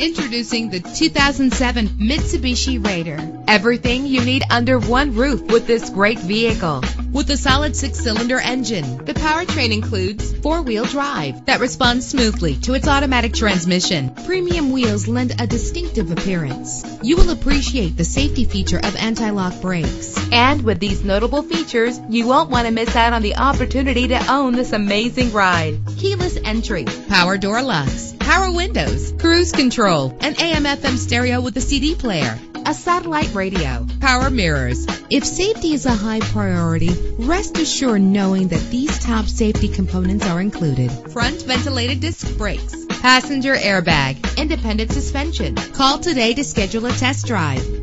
Introducing the 2007 Mitsubishi Raider. Everything you need under one roof with this great vehicle. With a solid six-cylinder engine, the powertrain includes four-wheel drive that responds smoothly to its automatic transmission. Premium wheels lend a distinctive appearance. You will appreciate the safety feature of anti-lock brakes. And with these notable features, you won't want to miss out on the opportunity to own this amazing ride. Keyless entry, power door locks, power windows, cruise control, an AM FM stereo with a CD player, a satellite radio, power mirrors. If safety is a high priority, rest assured knowing that these top safety components are included. Front ventilated disc brakes, passenger airbag, independent suspension. Call today to schedule a test drive.